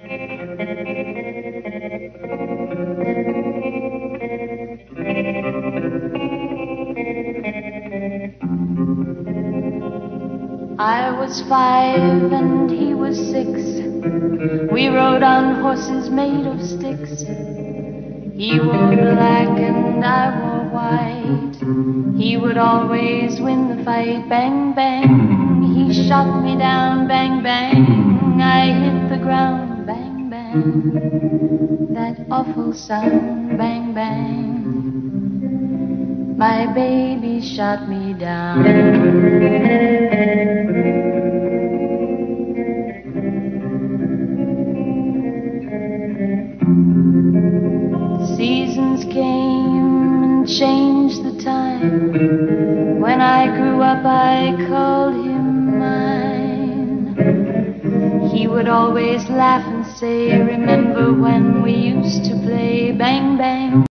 I was five and he was six. We rode on horses made of sticks. He wore black and I wore white. He would always win the fight. Bang, bang. He shot me down. Bang, bang. Bang. That awful sound. Bang, bang. My baby shot me down. Seasons came and changed the time. When I grew up, I called him would always laugh and say, Remember when we used to play bang bang?